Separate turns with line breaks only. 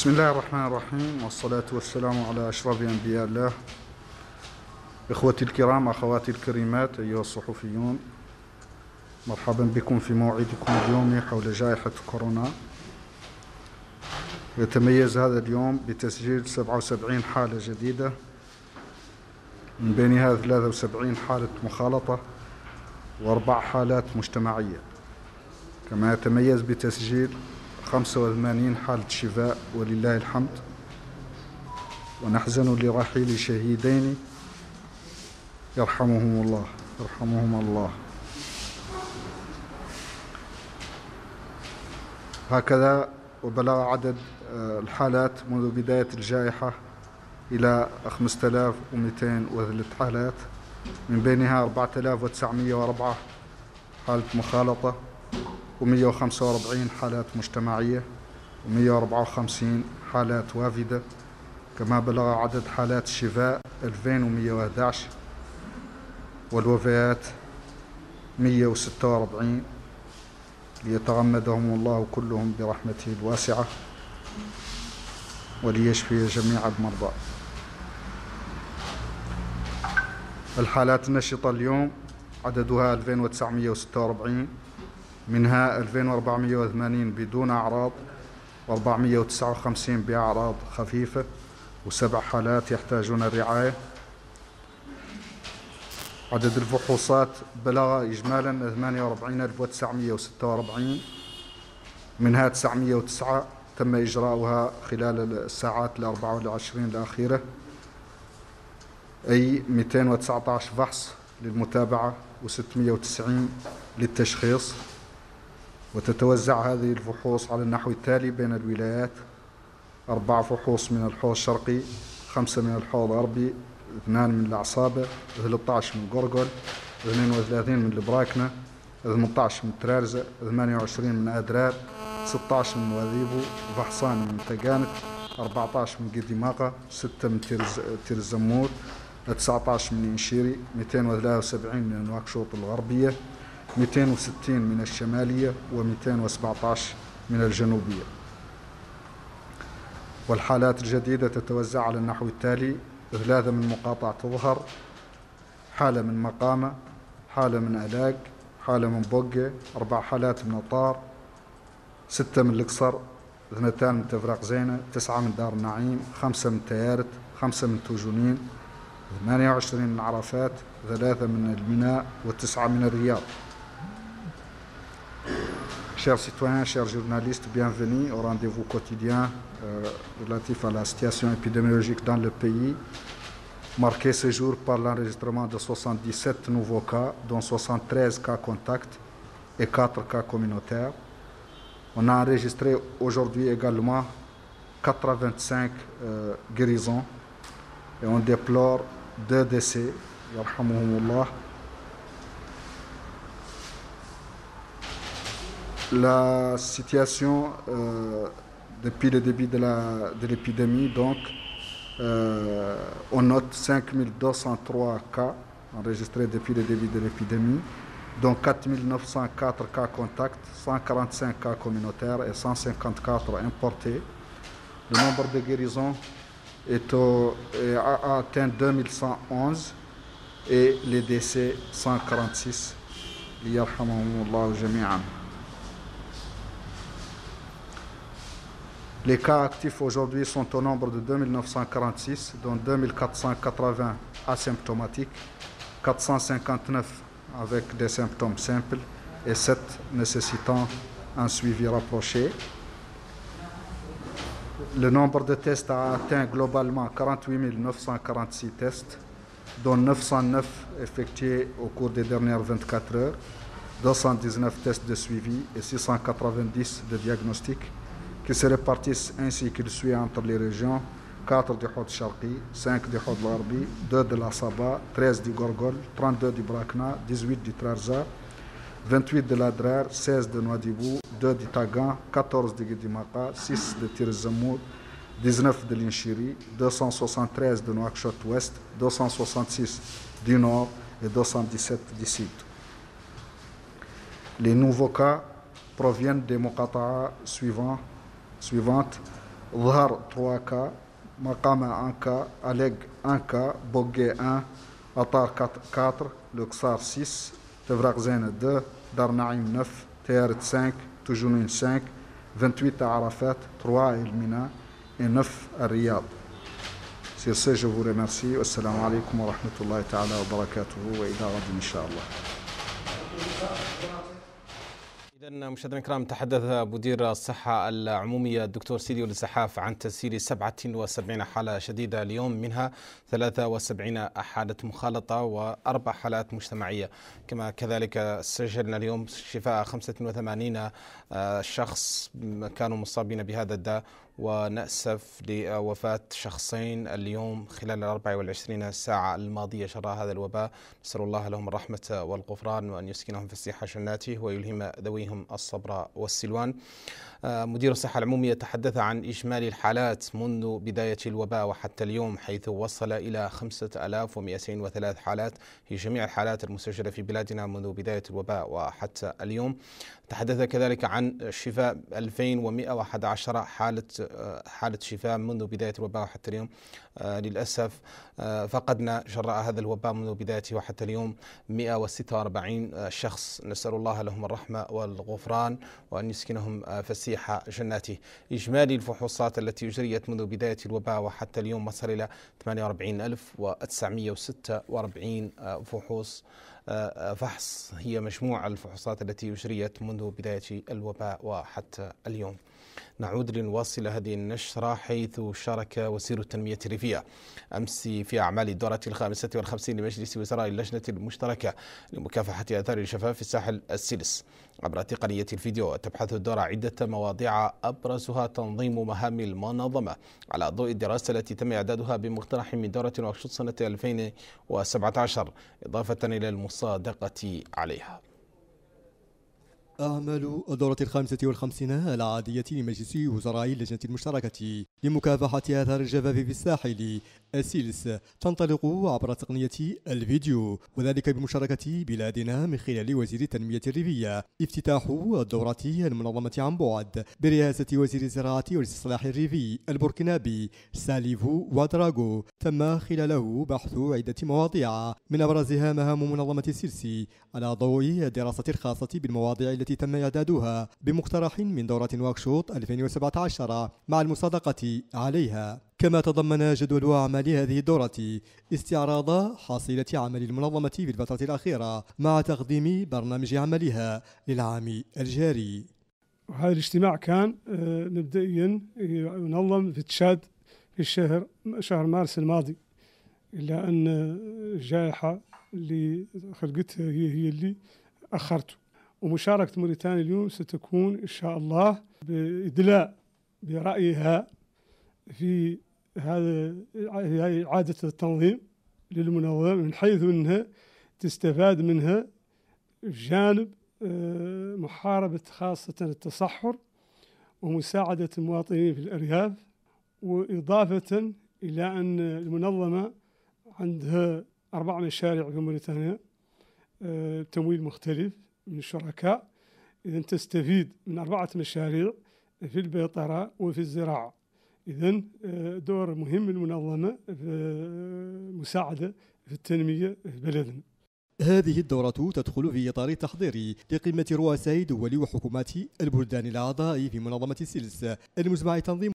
بسم الله الرحمن الرحيم والصلاة والسلام على أشرف أنبياء الله إخوتي الكرام أخواتي الكريمات أيها الصحفيون مرحبا بكم في موعدكم اليومي حول جائحة كورونا يتميز هذا اليوم بتسجيل 77 حالة جديدة من بينها 73 حالة مخالطة وأربع حالات مجتمعية كما يتميز بتسجيل 85 حالة شفاء ولله الحمد. ونحزن لرحيل شهيدين يرحمهم الله يرحمهم الله. هكذا وبلغ عدد الحالات منذ بداية الجائحة إلى 5203 حالات من بينها 4904 حالة مخالطة. و145 حالات مجتمعية و154 حالات وافدة كما بلغ عدد حالات الشفاء 2111 والوفيات 146 ليتغمدهم الله كلهم برحمته الواسعة وليشفي جميع المرضى. الحالات النشطة اليوم عددها 2946 منها 2480 بدون أعراض و459 بأعراض خفيفة وسبع حالات يحتاجون الرعاية. عدد الفحوصات بلغ إجمالا 48946 منها 909 تم إجراؤها خلال الساعات ال 24 الأخيرة. أي 219 فحص للمتابعة و690 للتشخيص. وتتوزع هذه الفحوص على النحو التالي بين الولايات. أربع فحوص من الحوض الشرقي خمسة من الحوض الغربي اثنان من العصابة 13 من قرقل 32 من البراكنة 18 من ترارزة 28 من أدرار 16 من وذيبو فحصان من تقانت 14 من قديماقة 6 من تيرزمور 19 من إنشيري 273 من نواكشوط الغربية. 260 من الشمالية و217 من الجنوبية. والحالات الجديدة تتوزع على النحو التالي ثلاثة من مقاطعة ظهر حالة من مقامة حالة من ألاق حالة من بوقة أربع حالات من أطار ستة من القصر اثنتان من تفرق زينة تسعة من دار النعيم خمسة من تيارت خمسة من توجونين 28 من عرفات ثلاثة من الميناء وتسعة من الرياض. Chers citoyens, chers journalistes, bienvenue au rendez-vous quotidien euh, relatif à la situation épidémiologique dans le pays, marqué ce jour par l'enregistrement de 77 nouveaux cas, dont 73 cas contacts et 4 cas communautaires. On a enregistré aujourd'hui également 85 euh, guérisons et on déplore deux décès. La situation euh, depuis le début de l'épidémie, de donc, euh, on note 5203 cas enregistrés depuis le début de l'épidémie, dont 4904 cas contacts, 145 cas communautaires et 154 importés. Le nombre de guérisons est a atteint 2111 et les décès 146. Les cas actifs aujourd'hui sont au nombre de 2946, dont 2480 asymptomatiques, 459 avec des symptômes simples et 7 nécessitant un suivi rapproché. Le nombre de tests a atteint globalement 48 946 tests, dont 909 effectués au cours des dernières 24 heures, 219 tests de suivi et 690 de diagnostic qui se répartissent ainsi qu'il suit entre les régions 4 du Hod Sharqi, 5 du Hod Larbi, 2 de la Saba, 13 du Gorgol, 32 du Brakna, 18 du Trarza, 28 de l'Adrar, 16 de Nouadhibou, 2 du Tagan, 14 de Guidimaka, 6 de Tirzamour, 19 de l'Inchiri, 273 de Nouakchott Ouest, 266 du Nord et 217 du Sud. Les nouveaux cas proviennent des Mokata'a suivants suivantes. Dhar 3 cas, Makama 1 cas, Aleg 1 cas, Bogué 1, Atar 4, Luxar 6, Tevrakzen 2, Darnaim 9, Théaret 5, Toujounin 5, 28 à Arafat, 3 à Elmina et 9 à Riyad. Sur ce, je vous remercie. Assalamu alaikum wa rahmatullahi ta'ala wa barakatuhu. Wa ila Inch'Allah.
إذا مشاهدينا الكرام تحدث مدير الصحة العمومية الدكتور سيدي السحاف عن تسجيل 77 حالة شديدة اليوم منها 73 حالة مخالطة وأربع حالات مجتمعية. كما كذلك سجلنا اليوم شفاء 85 شخص كانوا مصابين بهذا الداء. ونأسف لوفاة شخصين اليوم خلال ال 24 ساعة الماضية شراء هذا الوباء. نسأل الله لهم الرحمة والغفران وأن يسكنهم في السيحة جناته ويلهم ذويهم الصبر والسلوان. مدير الصحة العمومية تحدث عن إجمالي الحالات منذ بداية الوباء وحتى اليوم حيث وصل إلى 5203 حالات هي جميع الحالات المسجلة في بلادنا منذ بداية الوباء وحتى اليوم. تحدث كذلك عن شفاء 2111 حالة حالة شفاء منذ بداية الوباء وحتى اليوم. آه، للأسف آه، فقدنا جراء هذا الوباء منذ بدايته وحتى اليوم. 146 شخص نسأل الله لهم الرحمة والغفران وأن يسكنهم فسيح جناته. إجمالي الفحوصات التي أجريت منذ بداية الوباء وحتى اليوم وصل إلى 48946 فحوص. فحص هي مجموع الفحوصات التي أجريت منذ بداية الوباء وحتى اليوم. نعود لنواصل هذه النشرة حيث شارك وزير التنمية الريفية أمس في أعمال الدورة الخامسة والخمسين لمجلس وزراء اللجنة المشتركة لمكافحة آثار الجفاف في الساحل السلس عبر تقنية الفيديو تبحث الدورة عدة مواضيع أبرزها تنظيم مهام المنظمة. على ضوء الدراسة التي تم إعدادها بمقترح من دورة نواكشوط سنة 2017 إضافة إلى المصادقة عليها.
أعمال الدورة الخامسة والخمسين العادية لمجلس وزراء اللجنة المشتركة لمكافحة آثار الجفاف في الساحل. السيلس تنطلق عبر تقنية الفيديو وذلك بمشاركة بلادنا من خلال وزير التنمية الريفية. افتتاح الدورة المنظمة عن بعد برئاسة وزير الزراعة والاستصلاح الريفي البوركينابي ساليفو وادراغو. تم خلاله بحث عدة مواضيع من أبرزها مهام منظمة السيلسي على ضوء الدراسة الخاصة بالمواضيع التي تم إعدادها بمقترح من دورة واكشوط 2017 مع المصادقة عليها. كما تضمن جدول أعمال هذه الدورة استعراض حصيلة عمل المنظمة في الفترة الأخيرة مع تقديم برنامج عملها للعام الجاري.
وهذا الاجتماع كان آه، مبدئيا ينظم في تشاد في الشهر شهر مارس الماضي إلا أن الجائحة اللي خلقتها هي هي اللي أخرته. ومشاركة موريتانيا اليوم ستكون إن شاء الله بإدلاء برأيها في هذا إعادة التنظيم للمنظمة من حيث أنها تستفاد منها جانب آه، محاربة خاصة التصحر ومساعدة المواطنين في الأرياف وإضافة إلى أن المنظمة عندها أربع مشاريع في موريتانيا آه، تمويل مختلف. من الشركاء إذا تستفيد من أربعة مشاريع في البيطرة وفي الزراعة. إذا آه، دور مهم للمنظمة في المساعدة في التنمية في بلدنا.
هذه الدورة تدخل في إطار التحضير لقمة رؤساء دول وحكومات البلدان الأعضاء في منظمة السلس. المزمع تنظيم